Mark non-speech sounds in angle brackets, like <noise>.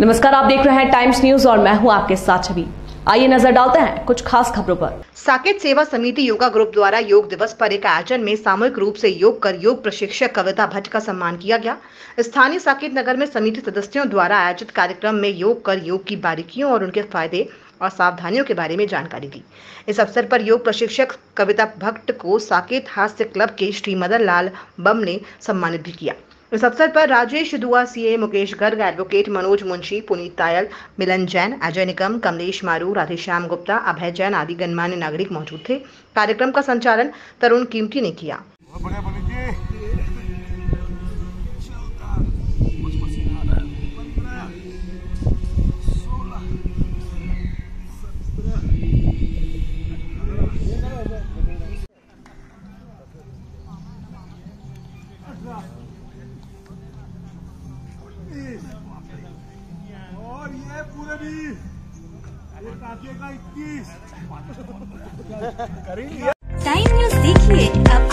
नमस्कार, आप देख रहे हैं टाइम्स न्यूज़ और मैं हूँ आपके साथ छवि। आइए नज़र डालते हैं कुछ खास खबरों पर। साकेत सेवा समिति योगा ग्रुप द्वारा योग दिवस पर एक आयोजन में सामूहिक रूप से योग कर योग प्रशिक्षक कविता भट्ट का सम्मान किया गया। स्थानीय साकेत नगर में समिति सदस्यों द्वारा आयोजित कार्यक्रम में योग कर योग की बारीकियों और उनके फ़ायदे और सावधानियों के बारे में जानकारी दी। इस अवसर पर योग प्रशिक्षक कविता भट्ट को साकेत हास्य क्लब के श्री मदन लाल बम ने सम्मानित भी किया। इस अवसर पर राजेश दुआ सीए मुकेश गर्ग एडवोकेट मनोज मुंशी पुनीत तायल मिलन जैन अजय निगम कमलेश मारू राधेश्याम गुप्ता अभय जैन आदि गणमान्य नागरिक मौजूद थे। कार्यक्रम का संचालन तरुण कीमती ने किया। बहुत पूरे भी। का इक्कीस। <laughs> करेंगे। टाइम न्यूज़ देखिए अब